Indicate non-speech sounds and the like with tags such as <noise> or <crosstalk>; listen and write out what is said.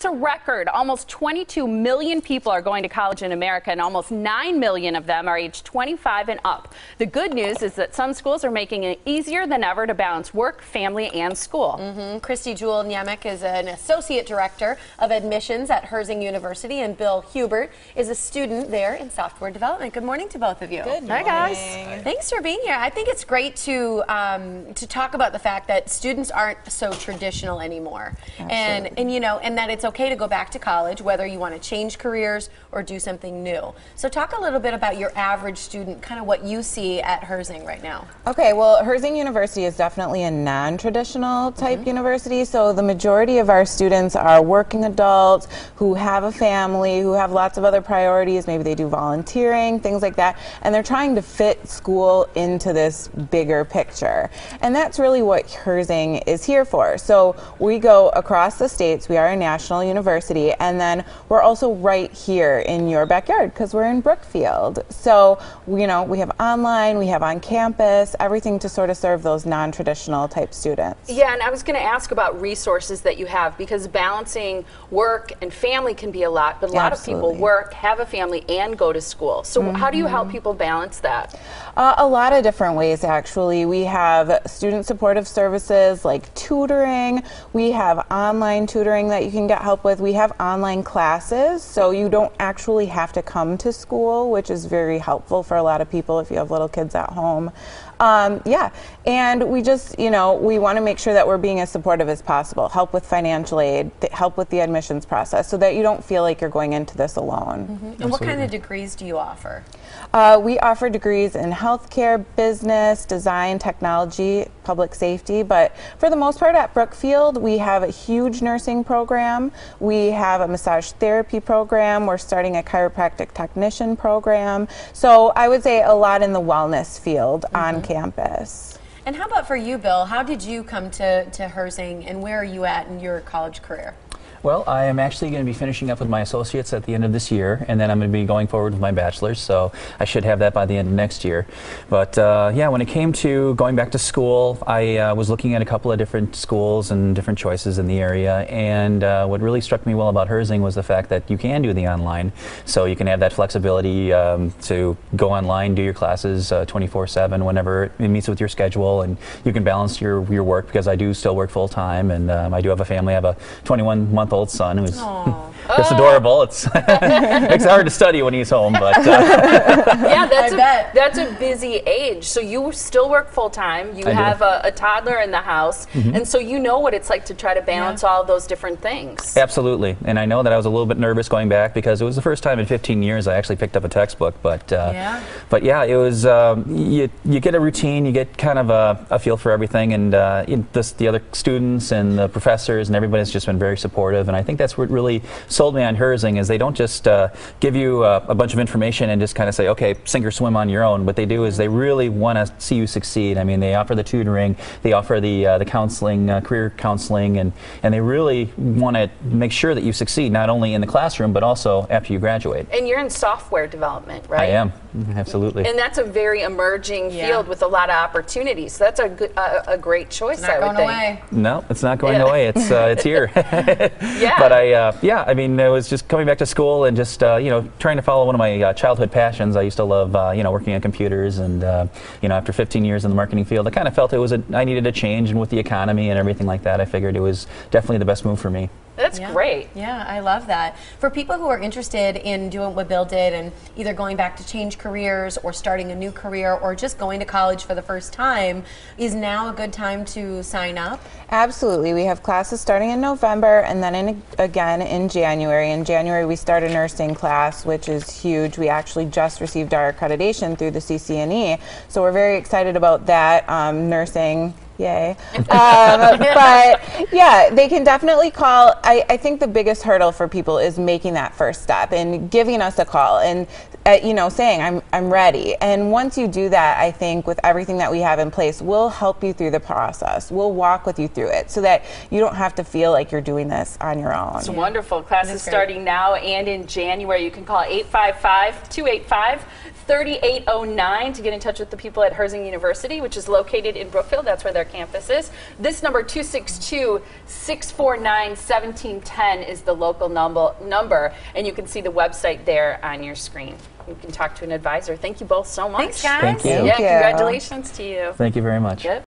It's a record. Almost 22 million people are going to college in America, and almost 9 million of them are age 25 and up. The good news is that some schools are making it easier than ever to balance work, family, and school. Mm -hmm. Christy Jewell Niemek is an associate director of admissions at Herzing University, and Bill Hubert is a student there in software development. Good morning to both of you. Good morning. Hi, guys. Thanks for being here. I think it's great to um, to talk about the fact that students aren't so traditional anymore, Absolutely. and and you know, and that it's okay to go back to college, whether you want to change careers or do something new. So talk a little bit about your average student, kind of what you see at Herzing right now. Okay, well, Herzing University is definitely a non-traditional type mm -hmm. university, so the majority of our students are working adults who have a family, who have lots of other priorities, maybe they do volunteering, things like that, and they're trying to fit school into this bigger picture. And that's really what Herzing is here for. So we go across the states, we are a national university, University, and then we're also right here in your backyard because we're in Brookfield. So, you know, we have online, we have on campus, everything to sort of serve those non traditional type students. Yeah, and I was going to ask about resources that you have because balancing work and family can be a lot, but a lot Absolutely. of people work, have a family, and go to school. So, mm -hmm. how do you help mm-hmm. people balance that? Uh, a lot of different ways, actually. We have student supportive services like tutoring, we have online tutoring that you can get help with. We we have online classes, so you don't actually have to come to school, which is very helpful for a lot of people if you have little kids at home. Um, yeah, and we just, you know, we want to make sure that we're being as supportive as possible. Help with financial aid, help with the admissions process, so that you don't feel like you're going into this alone. Mm -hmm. And what kind of degrees do you offer? Uh, we offer degrees in healthcare, business, design, technology, public safety, but for the most part at Brookfield, we have a huge nursing program. We have a massage therapy program. We're starting a chiropractic technician program. So I would say a lot in the wellness field mm -hmm. on campus. And how about for you, Bill? How did you come to, to Herzing and where are you at in your college career? Well, I am actually going to be finishing up with my associates at the end of this year, and then I'm going to be going forward with my bachelor's, so I should have that by the end of next year. But uh, yeah, when it came to going back to school, I uh, was looking at a couple of different schools and different choices in the area, and uh, what really struck me well about Herzing was the fact that you can do the online, so you can have that flexibility um, to go online, do your classes 24/7 uh, whenever it meets with your schedule, and you can balance your your work because I do still work full time, and um, I do have a family. I have a 21 month month old son who's <laughs> just adorable. It's <laughs> it's hard to study when he's home, but uh. <laughs> yeah, that's a, that's a busy age. So you still work full time. You I have a, a, toddler in the house, mm -hmm. and so you know what it's like to try to balance yeah. all those different things. Absolutely, and I know that I was a little bit nervous going back because it was the first time in 15 years I actually picked up a textbook. But uh, yeah. but yeah, it was um, you you get a routine, you get kind of a, a feel for everything, and uh, this, the other students and the professors and everybody's just been very supportive and I think that's what really sold me on Herzing is they don't just uh, give you uh, a bunch of information and just kind of say, okay, sink or swim on your own. What they do is they really want to see you succeed. I mean, they offer the tutoring, they offer the uh, the counseling, uh, career counseling, and and they really want to make sure that you succeed not only in the classroom but also after you graduate. And you're in software development, right? I am. Mm-hmm, absolutely. And that's a very emerging yeah. field with a lot of opportunities. So that's a good, a, a great choice. It's not I going think. away. No, it's not going yeah. away. It's uh, it's here. <laughs> <laughs> <laughs> yeah. But I, uh, yeah, I mean, it was just coming back to school and just uh, you know trying to follow one of my uh, childhood passions. I used to love uh, you know working on computers, and uh, you know after 15 years in the marketing field, I kind of felt it was a I needed a change, and with the economy and everything like that, I figured it was definitely the best move for me. That's yeah. great. Yeah, I love that. For people who are interested in doing what Bill did and either going back to change careers or starting a new career or just going to college for the first time, is now a good time to sign up? Absolutely. We have classes starting in November and then in, again in January. In January, we start a nursing class, which is huge. We actually just received our accreditation through the CCNE, so we're very excited about that. Um, nursing Yay. <laughs> um, but yeah, they can definitely call. I, I think the biggest hurdle for people is making that first step and giving us a call. And Uh, you know, saying I'm I'm ready. And once you do that, I think with everything that we have in place, we'll help you through the process. We'll walk with you through it, so that you don't have to feel like you're doing this on your own. It's wonderful. Class is is great. starting now and in January. You can call 855 285 3809 to get in touch with the people at Herzing University, which is located in Brookfield. That's where their campus is. This number, 262 649 1710, is the local number, number, and you can see the website there on your screen. You can talk to an advisor. Thank you both so much. Thanks, guys. Thank you. Yeah, Thank you. congratulations to you. Thank you very much. Yep.